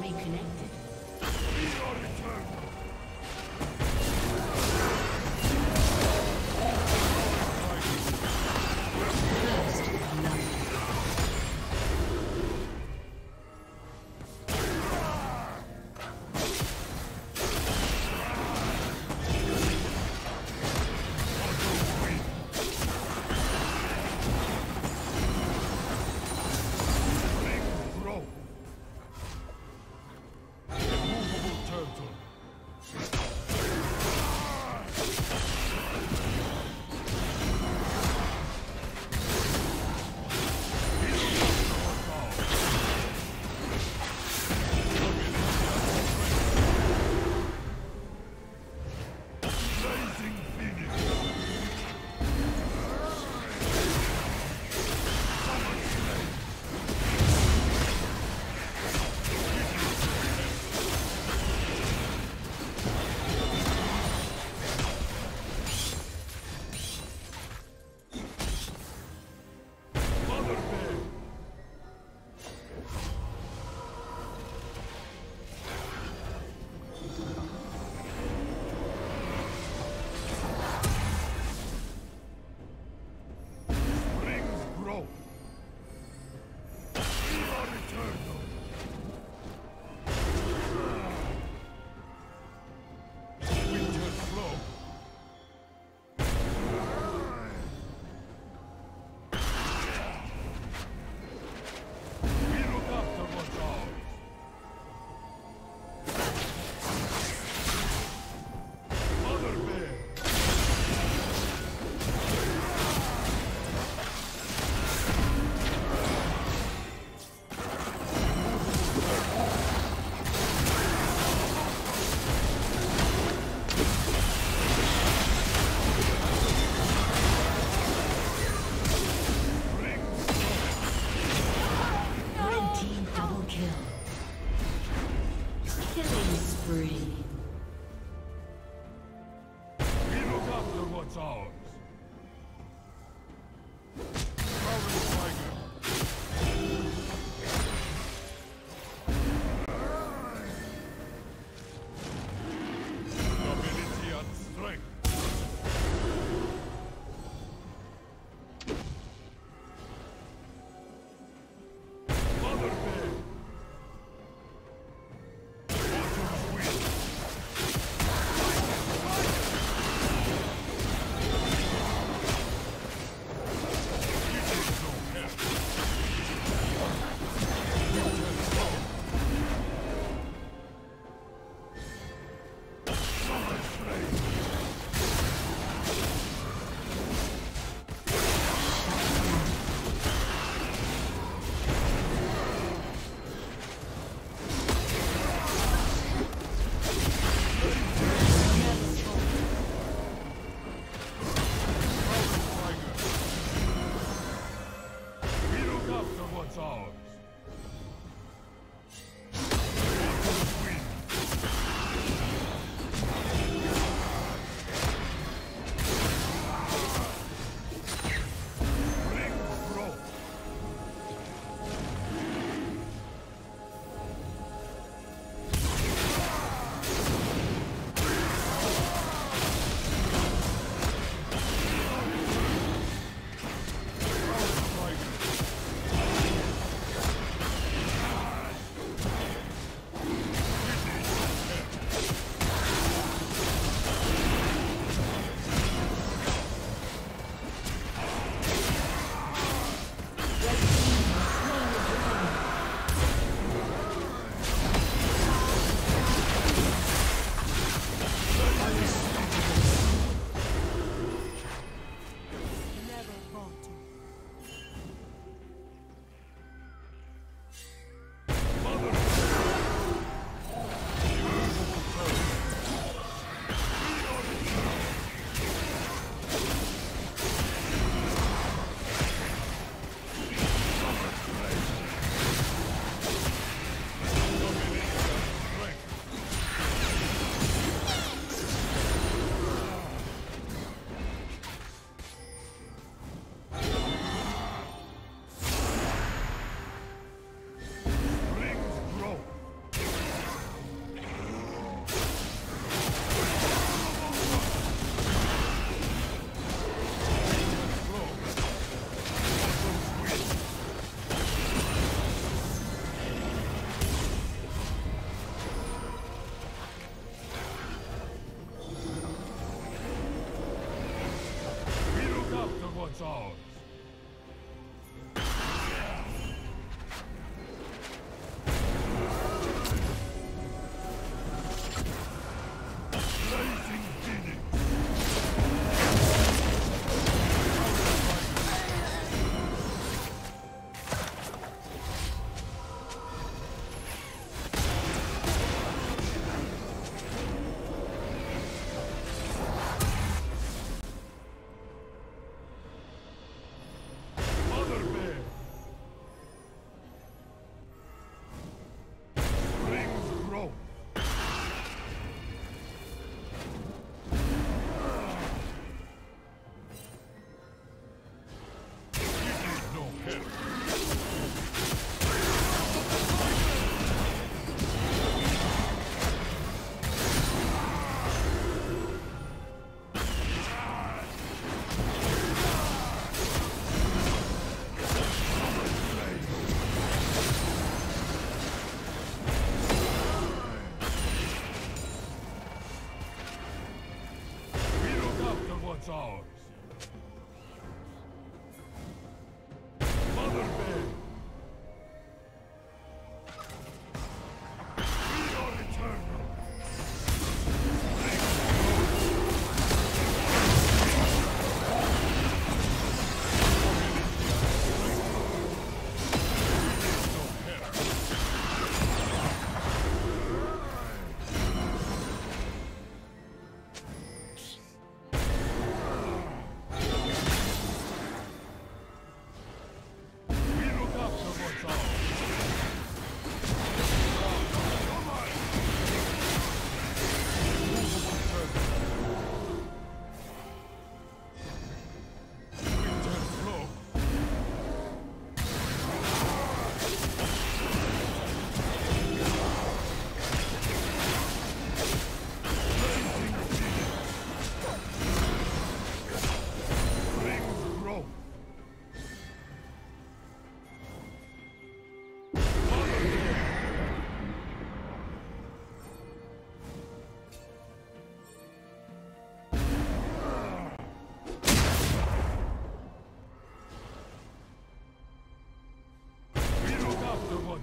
reconnected.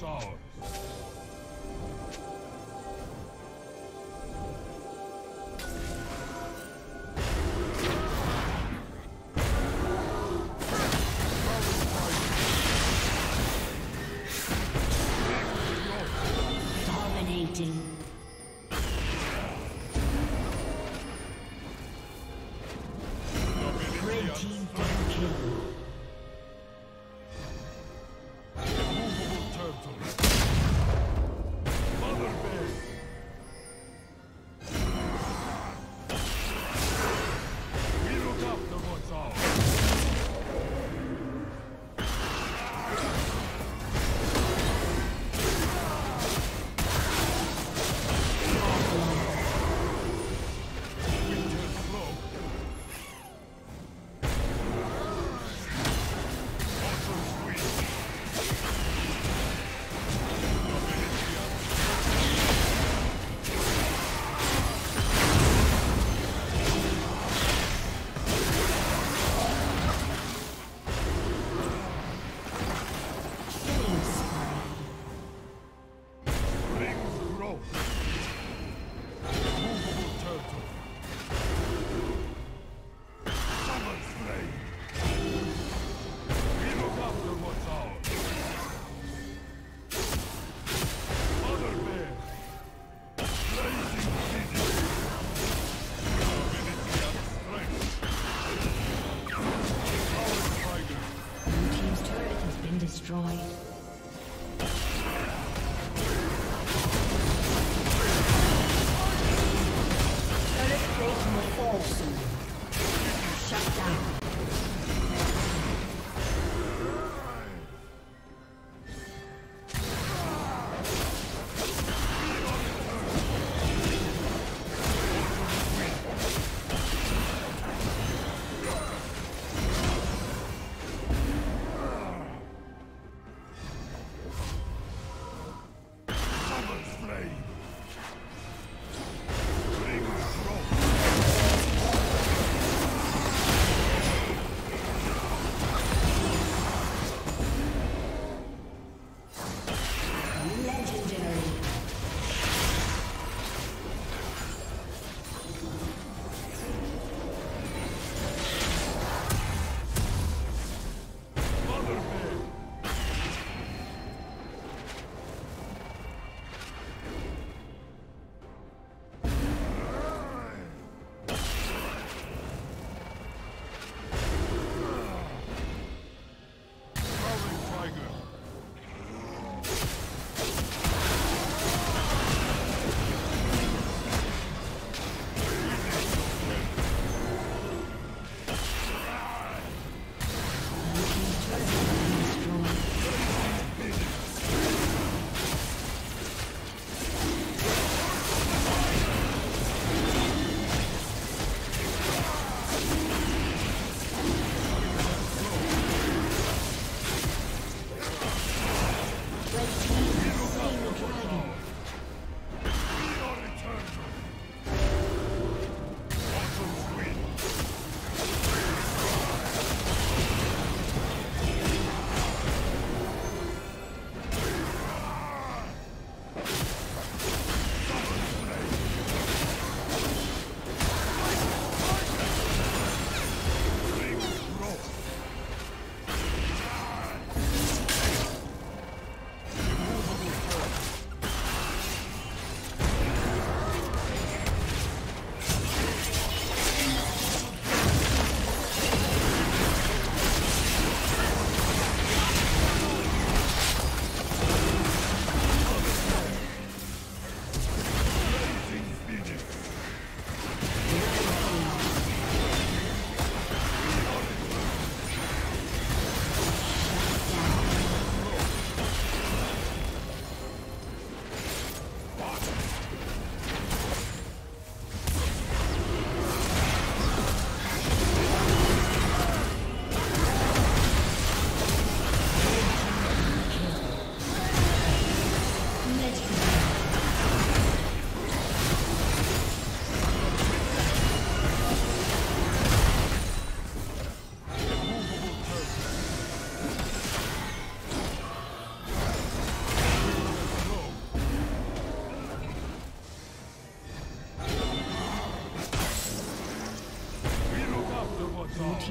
What's ours. Legendary.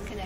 A